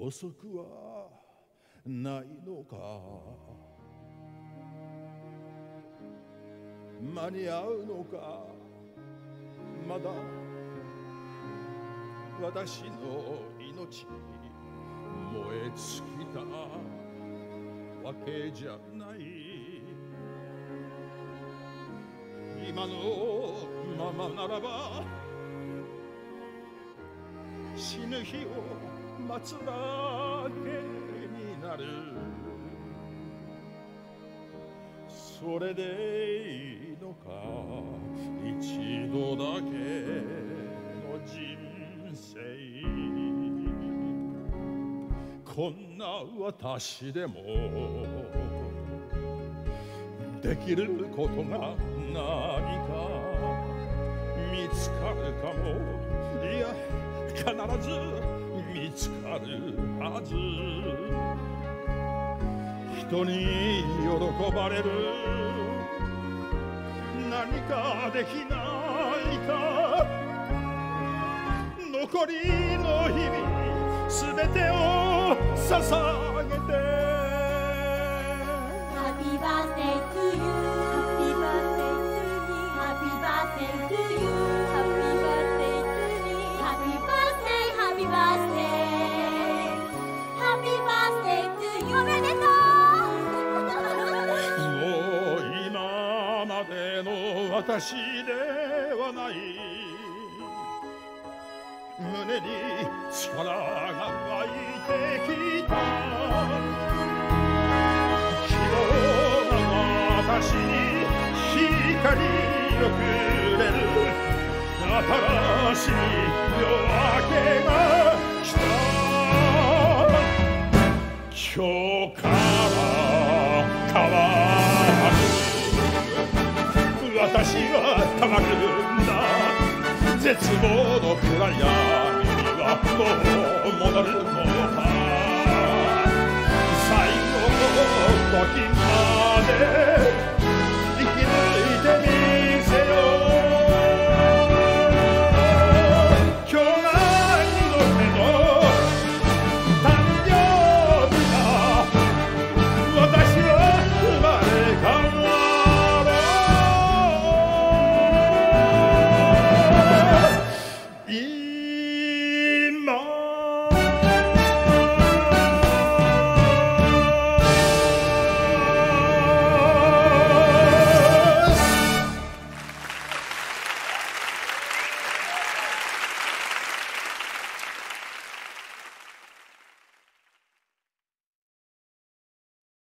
遅くはないのか。間に合うのか。まだ私の命燃え尽きたわけじゃない。今のままならば死ぬ日を待つだけになるそれでいいのか一度だけの人生こんな私でもできることが何か見つかるかもいや必ず見つかるはず。人に喜ばれる。何かできないか。残りの日々全てを捧げ私ではない。胸に力が湧いてきた。希望が私に光をくれる。新しい夜明けが来た。今日から変わ絶望の暗闇はもう戻るのか最後の時まで生き抜い。てみせよ巨大の手